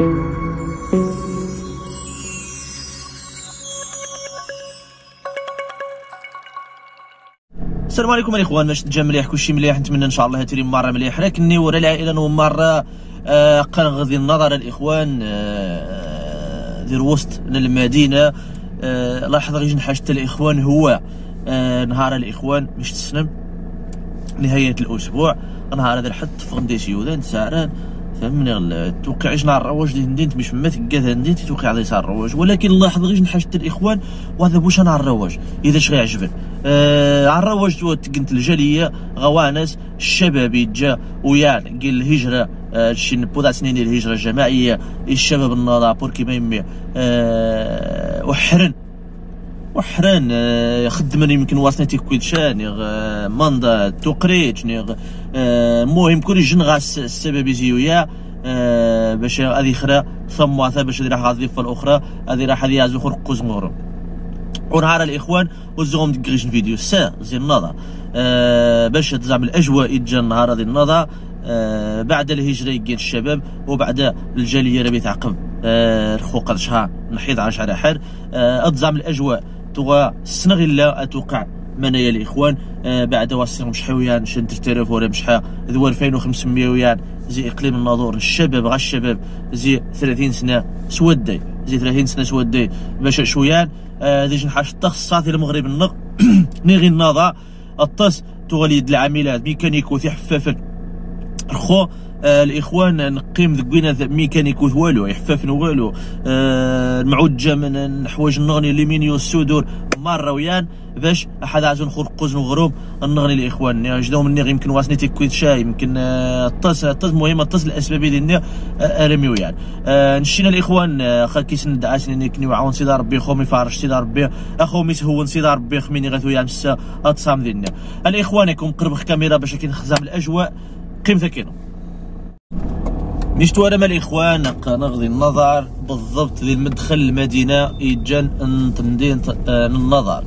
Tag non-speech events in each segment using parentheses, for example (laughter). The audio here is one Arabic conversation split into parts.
السلام عليكم الاخوان شد جا مليح كلشي مليح نتمنى إن شاء الله تري مرة مليح. لكني ورا العائلة مرة آه قنغ النظر الاخوان آه دير وسط المدينة. آه لاحظ غير حاجة الإخوان هو آه نهار الإخوان مش تسنم نهاية الأسبوع. نهار هذا الحد فغندي سيودان سعران فهمني توقع جنا الرواج دي ندينت مش ما تكاد ندينت توقع على يسار الرواج. ولكن لاحظ غير حاجة الاخوان وهذا بوش أنا على الرواج. إذا شغي يعجبن آه على الرواج تو تقنت الجالية غوانس الشباب جا ويان قال الهجرة آه شي نبودا سنين الهجرة الجماعية الشباب النضا بوركي ما يمي آه وحرن. وحران آه، خدمني يمكن واسنتي كويتشان آه، ماندا توقريت المهم آه، كل جنغاس السبب زيويا باش هذه أخرى ثم باش راح غاضيف الاخرى هذه راح هذه يعزو خرق قزمور ونهار الإخوان وزوهم دقيش فيديو. سا زي النظر باش تزعم الأجواء يتجا النهار هذه النظر بعد الهجرة يجي الشباب وبعد الجالية ربي تعقب الخوق شهر نحيد على شهر حر اتزعم الأجواء. تغا السنغ لا أتوقع منايا الإخوان. آه بعد واسير مشحويان شن ترترف ولا مشحا. ذو 2500 ويان. زي إقليم الناظور الشباب غا الشباب. زي 30 سنة سودي زي 30 سنة سودي باش شويان آه ذي نحاش الطقس صافي المغرب النق. (coughs) نيغي النظا الطس تغليد العاملات. ميكانيكو في حفافل رخو. آه الإخوان نقيم ذكوينا ميكانيكو والو يحفاف والو. آه المعوجه من الحوايج النغني ليمينيو السودور مرة ويان. باش أحد عزون خرقوز وغروب النغني الإخوان. يعني جدو مني يمكن واسني تكويت شاي يمكن الطس آه، الطس مهم الطس الاسباب ديالنا آه، أرمي ويان. آه نشينا الإخوان آه خاكيس ندعاسني كني وعاون سيدي ربي خومي فارش سيدي ربي اخومي سهون سيدي ربي خميني غاثو يان سا أتصام ديالنا الإخوان يكون قرب الكاميرا باش كي نخزام الأجواء قيمتها كينو. نشتو أنا الإخوان نغضي النظر بالضبط للمدخل المدينة يجان تمدين آه، النظر.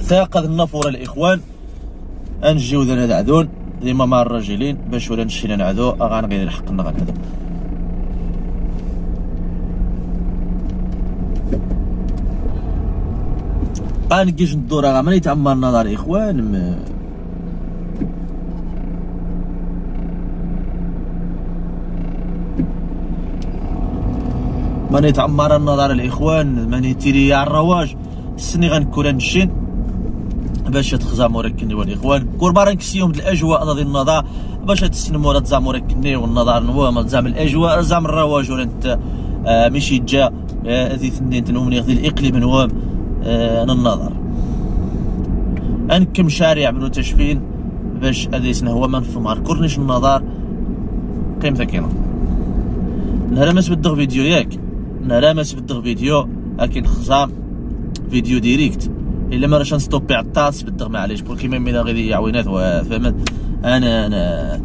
ثاقد النفور الإخوان. أنجيو ذا العدون ديما مع الراجلين باش ولا نشينا نعدو غنغير الحق نغنعدو غنجيش ندور غا تعمر النظر الاخوان ماني تعمر النظر الإخوان ماني تيري على الرواج. السني غنكون نشين باش تخزامو ركني والاخوان كور نكسيهم الأجواء غادي النظر باش تسنمو ولا تزعمو ركني والنظر نوا زعم الأجواء زعم الرواج ولا انت آه ماشي جا آه ذي ثنين تنومني غادي الاقليم نوام آه النظر. أنكم شارع بنو تشفين باش هذا هو منفو مع الكورنيش النظر. قيمته كينا نهار ما تبدغ فيديو ياك. أنا لا في الدغ فيديو لكن خزام فيديو ديريكت. إلا ما راش نستوبي الطاس بالدغ معليش. بور كيما مينا غير يعوينات فهمت. أنا أنا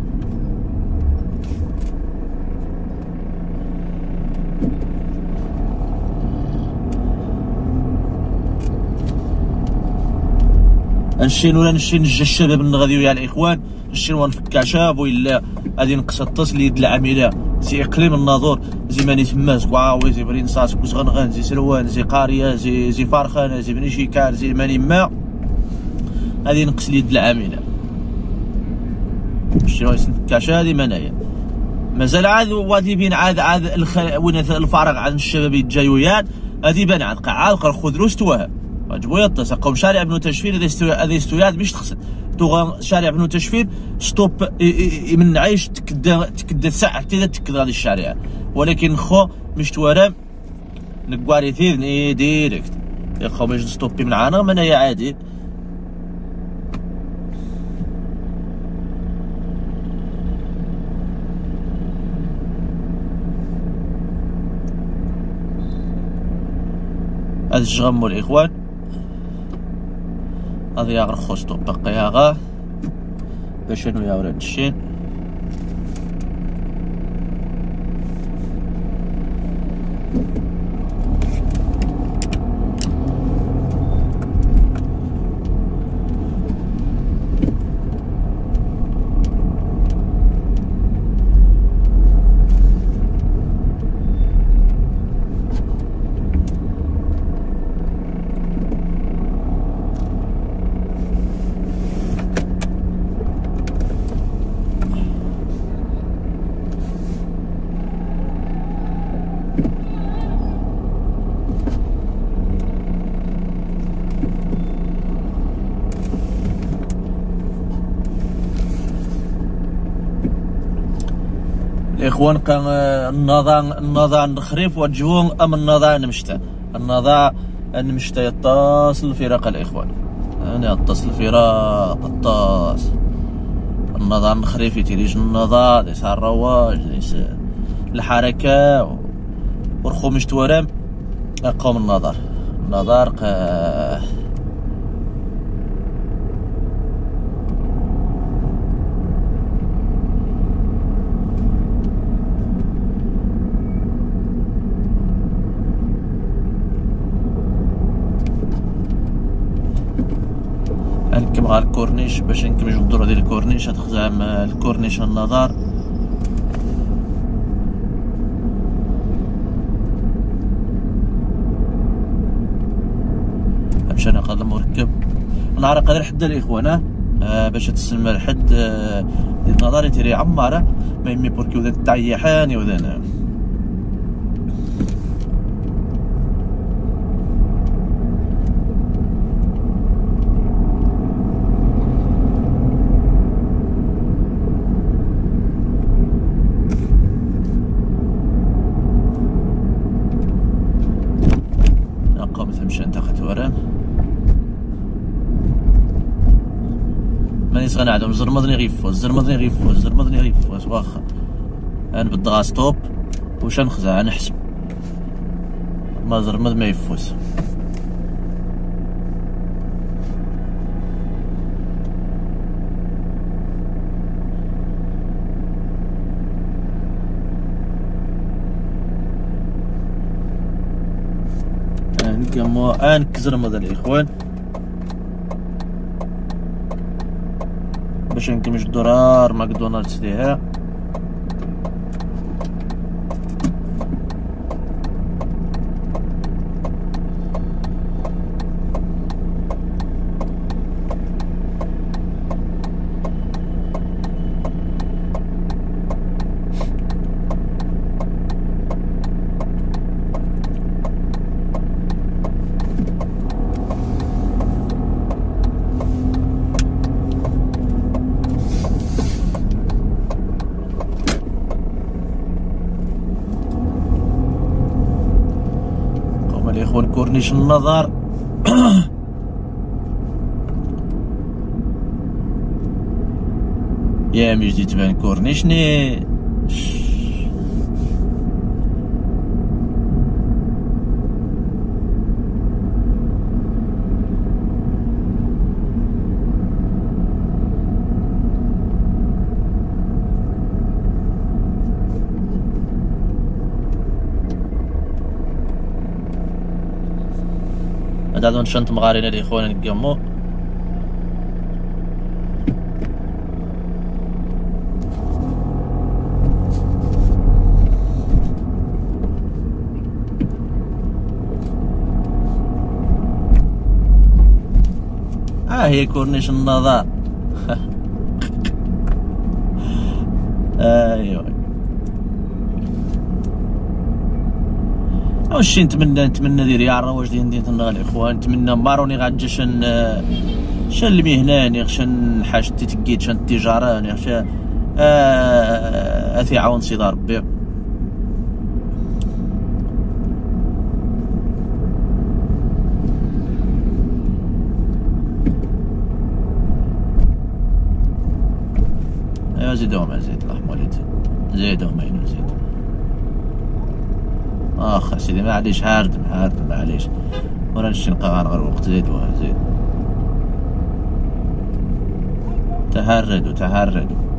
نشين ولا نشين نجا الشباب نغاديو يا الإخوان. نشين ونفك شاب ولا غادي نقص التصل يد العاملة. زي إقليم الناظور زي ماني تما زكواوي زي برينصاس كوزغنغان زي سلوان زي قارية زي زي فارخانه زي بني شيكار زي ماني ما. هذه نقص اليد العاملة. شنو كاشا هذه منايا. مازال عاد وادي بين عاد عاد الخ... وين الفارغ عن الشباب الجايويان هذه بان عاد قاعد خذ روش توها. يطس قوم شارع ابن تشفير هذا استويات باش تخسر توغا شارع ابن تشفير ستوب من عايش تكدا تكدا ساعة حتى تكدا الشارع. ولكن خو مش توارم نقواري ثير ديريكت. يا خو مش ستوبي من عانا من هي عادي. هذا الشغم الاخوان هذا يا غير خوستو بقى يا غا باش انو يا الاخوان كان النظام النظام نخريف وجهون أم النظام نمشتا النظام نمشتا يتصل الفرق الإخوان. أنا اتصل الفرق اتصل النظام نخريف يتيريج النظام ديس الرواج ديس الحركة. ورخوم مشتورم قوم النظر النظر قا نكم غا الكورنيش باش نكمج الدورة ديال الكورنيش تخزام الكورنيش النظار باش أنا قادر مركب. نهار قادر حدا الإخوان آه باش تسمى لحد آه النظار تيري عمارة ما يمي بوركي وذا تعيحان وذا مانيش غنعدم زرمضني غيفوز زرمضني غيفوز زرمضني غيفوز واخا. أنا بدغا ستوب وش نخزع؟ نحسب ما زرمض ما يفوز. انكمو أنك زرمض الاخوان باش نكمج درار ماكدونالدز فيها الاخوان كورنيش النظر. يا مجدي تبان كورنيشني هذا نشنت مغارين الاخوان نقمو ها هي كورنيش النظار (laughs) أيوه واش نتمنى نتمنى دير يا الرواج ديال مدينه الاخوان نتمنى ماروني غادي شن شن المهنه يعني شن حاجة تيتكيت شن التجاره يعني شن آه أثي عاون سيدي ربي. زيدهم زيد الله مواليد زيدهم زيدهم آخ سيدي معليش هاردم هاردم معليش. ورا نشتي نلقى غير وقت زيد زيد. تهردوا تهردوا.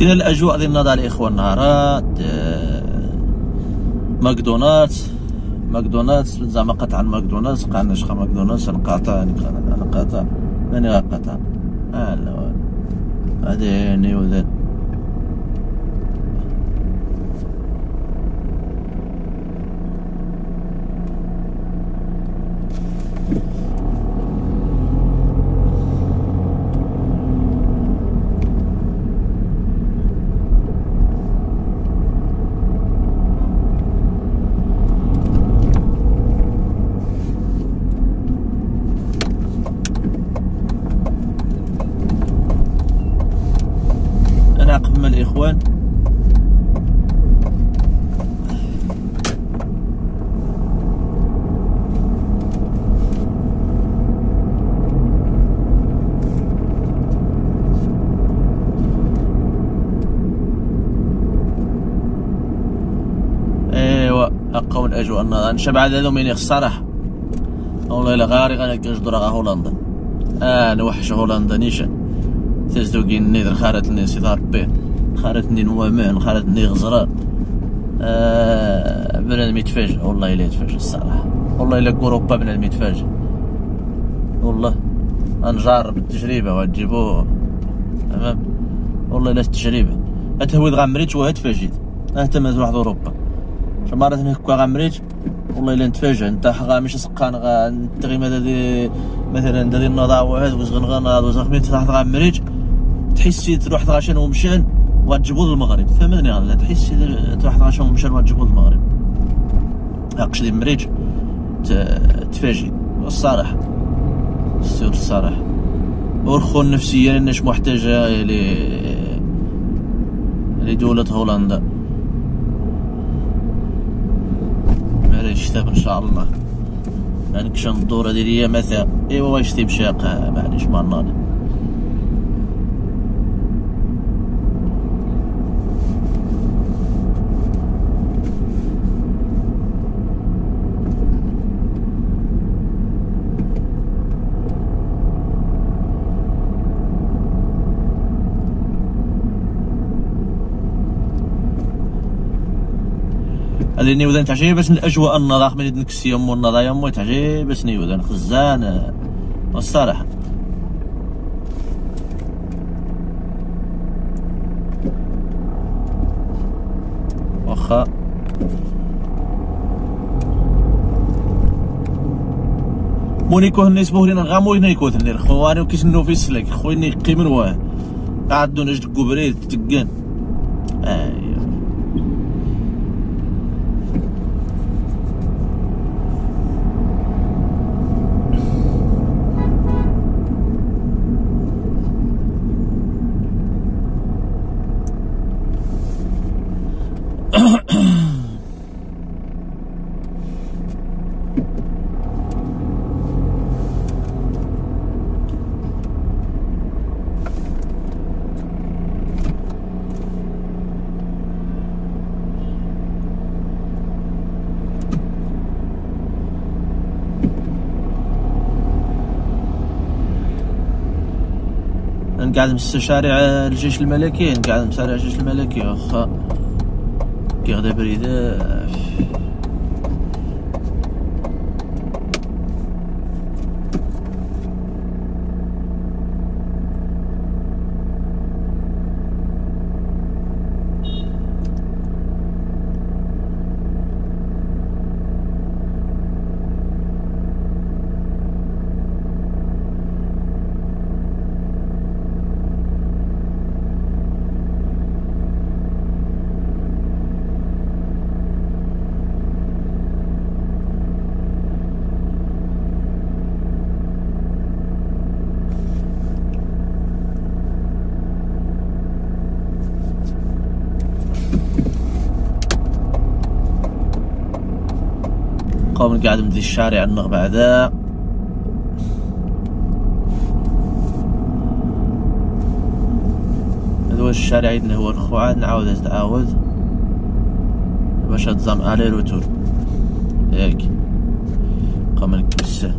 كذا الأجواء ديال النهار الاخوان نهارات ماكدونالدز ماكدونالدز زعما قطع ماكدونالدز قعدنا شخا ماكدونالدز؟ نقاطع نقاطع ماني غنقاطع آه لا هادي نيو الإخوان. ايوا أقوى الاجواء النهار نشبع هذا من الصراحه والله الا غاري غنلقى جدرا هولندا. آه نوحش هولندا نيشان. تزدوكين نيدر خارت الناس ربي خارتني نوامان خارتني غزران آه بنادم يتفاجئ. والله إلا يتفاجئ الصراحة. والله إلا كوروبا بنادم يتفاجئ. والله غنجرب التجربة وغتجيبوه تمام؟ والله إلا التجربة. اتهويد غمريت وهتفاجئت اهتمت واحد أوروبا. شي مرات هكا غمريت والله إلا نتفاجئ أنت غا ماشي سقان غا نتغي دي مثلا دادي النضاوة هاد وزغنغناض وزغميت واحد غمريت تحسي تروح غاشان ومشان وتجيبوا المغرب فهمتني غادا تحس واحد غاشون مشان وتجيبوا المغرب هاكش دي مريج تفاجئ. الصراحة السير الصراحة. ورخو نفسيا انش محتاجة ل لدولة هولندا. معليش إن شاء الله. كشان الدورة ديالي مثلا إيوا واش شاقة معليش ما ناضي. هذه نيوذان تعجبتني الأجواء النظاف من نكسي يمو النظا يمو تعجبتني نيوذان خزان الصراحه واخا. مونيكو الناس بوهلين غامو يكوث النير خواني وكيسنو في السلك خويني قيمن واه. قاعد دون اجد كوبريت تقان آه قاعد مستشارع الجيش الملكي قاعد مسارع الجيش الملكي واخا. كيغدا بريده قوم قاعد مدي الشارع بعدا هذا. هو الشارع عندنا هو الخوعان نعاود نتعاود باش تزام الي روتور. ياك قام نكبسه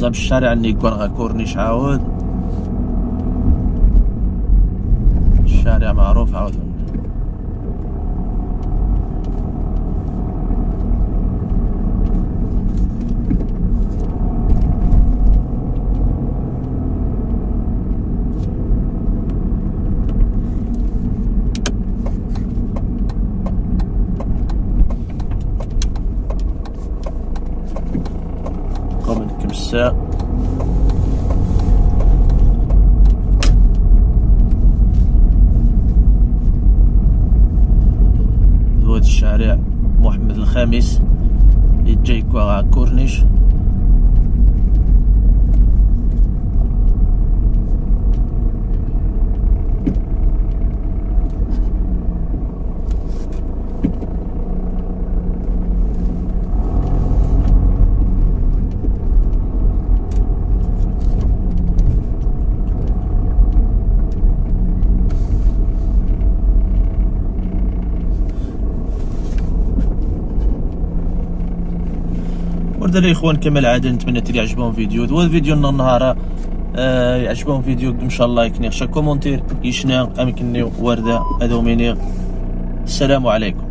نغزا بالشارع نيكون غا كورنيش عاود. الشارع معروف عاود. هو الشارع محمد الخامس يجيكوا كورنيش. ورد الاخوان كما العاده نتمنى تلي عجبهم فيديو. هو الفيديو النهار. آه يعجبهم فيديو إن شاء الله يكني. خشا كومونتير يشنا امكني وردة هذا السلام عليكم.